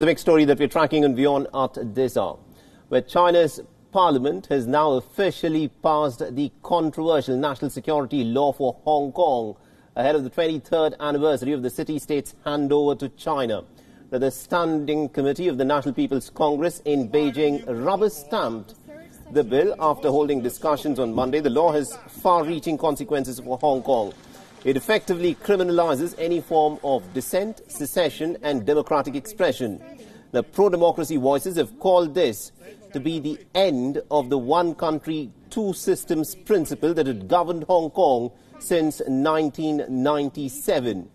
The big story that we're tracking on WION at this hour, where China's parliament has now officially passed the controversial national security law for Hong Kong ahead of the 23rd anniversary of the city-state's handover to China. The Standing Committee of the National People's Congress in Beijing rubber-stamped the bill after holding discussions on Monday. The law has far-reaching consequences for Hong Kong. It effectively criminalizes any form of dissent, secession and democratic expression. The pro-democracy voices have called this to be the end of the one country, two systems principle that had governed Hong Kong since 1997.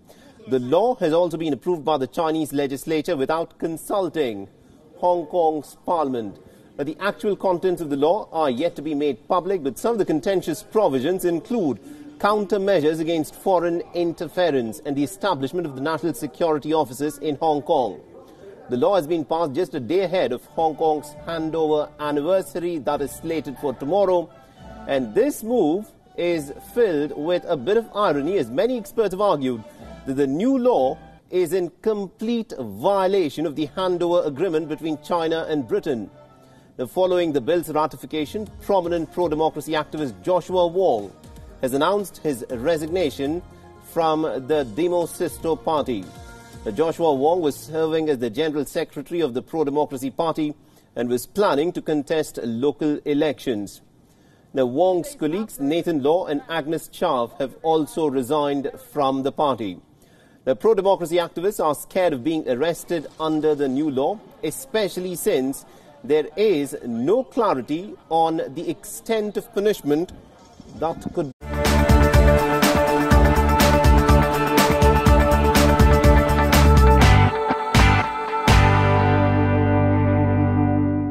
The law has also been approved by the Chinese legislature without consulting Hong Kong's parliament. But the actual contents of the law are yet to be made public, but some of the contentious provisions include countermeasures against foreign interference and the establishment of the national security offices in Hong Kong. The law has been passed just a day ahead of Hong Kong's handover anniversary that is slated for tomorrow. And this move is filled with a bit of irony as many experts have argued that the new law is in complete violation of the handover agreement between China and Britain. Now, following the bill's ratification, prominent pro-democracy activist Joshua Wong has announced his resignation from the Demosisto party. Joshua Wong was serving as the General Secretary of the Pro-Democracy Party and was planning to contest local elections. Now, Wong's colleagues Nathan Law and Agnes Chow have also resigned from the party. The pro-democracy activists are scared of being arrested under the new law, especially since there is no clarity on the extent of punishment that could Thank you